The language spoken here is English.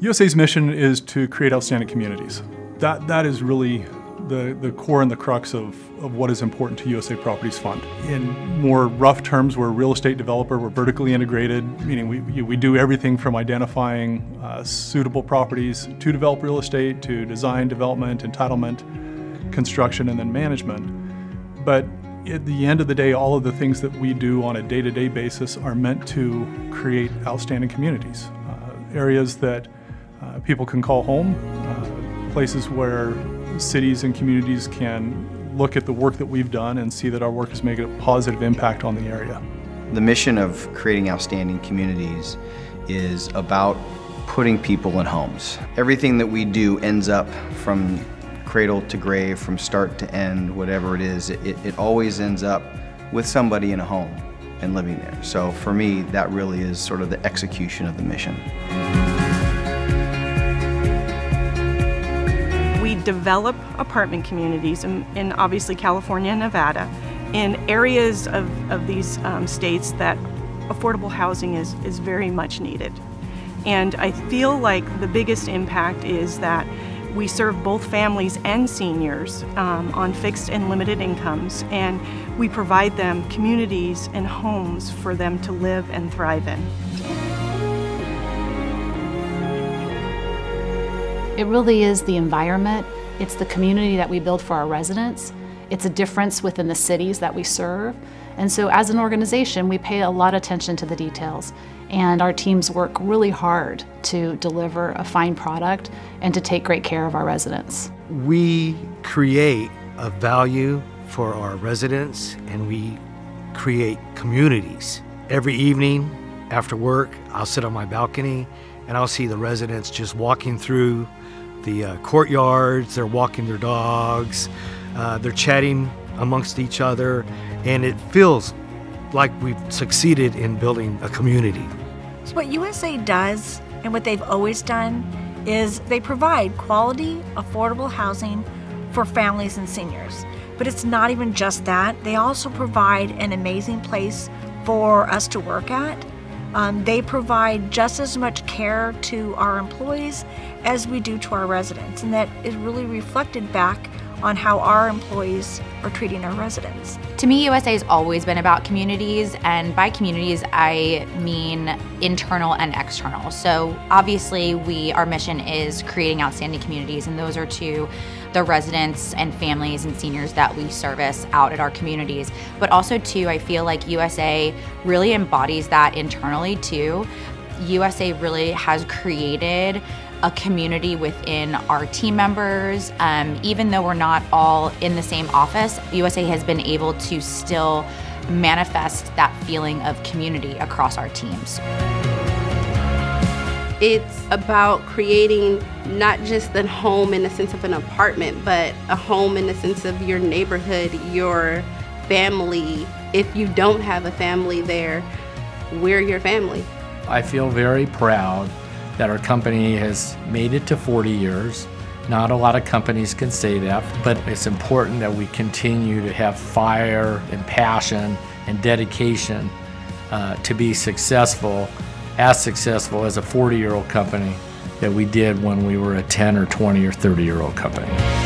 USA's mission is to create outstanding communities. That, that is really the, the core and the crux of, of what is important to USA Properties Fund. In more rough terms, we're a real estate developer, we're vertically integrated, meaning we, we do everything from identifying uh, suitable properties to develop real estate, to design, development, entitlement, construction, and then management. But at the end of the day, all of the things that we do on a day-to-day basis are meant to create outstanding communities. Uh, areas that uh, people can call home, uh, places where cities and communities can look at the work that we've done and see that our work is making a positive impact on the area. The mission of creating outstanding communities is about putting people in homes. Everything that we do ends up from cradle to grave, from start to end, whatever it is, it, it always ends up with somebody in a home and living there. So for me, that really is sort of the execution of the mission. Develop apartment communities in, in obviously California and Nevada in areas of, of these um, states that affordable housing is, is very much needed. And I feel like the biggest impact is that we serve both families and seniors um, on fixed and limited incomes, and we provide them communities and homes for them to live and thrive in. It really is the environment, it's the community that we build for our residents, it's a difference within the cities that we serve. And so as an organization, we pay a lot of attention to the details. And our teams work really hard to deliver a fine product and to take great care of our residents. We create a value for our residents and we create communities. Every evening after work, I'll sit on my balcony and I'll see the residents just walking through the uh, courtyards, they're walking their dogs, uh, they're chatting amongst each other, and it feels like we've succeeded in building a community. So, what USA does and what they've always done is they provide quality, affordable housing for families and seniors. But it's not even just that, they also provide an amazing place for us to work at um, they provide just as much care to our employees as we do to our residents, and that is really reflected back on how our employees are treating our residents. To me, USA has always been about communities, and by communities, I mean internal and external. So obviously, we our mission is creating outstanding communities, and those are to the residents and families and seniors that we service out at our communities. But also, too, I feel like USA really embodies that internally too. USA really has created a community within our team members. Um, even though we're not all in the same office, USA has been able to still manifest that feeling of community across our teams. It's about creating not just a home in the sense of an apartment, but a home in the sense of your neighborhood, your family. If you don't have a family there, we're your family. I feel very proud that our company has made it to 40 years. Not a lot of companies can say that, but it's important that we continue to have fire and passion and dedication uh, to be successful, as successful as a 40 year old company that we did when we were a 10 or 20 or 30 year old company.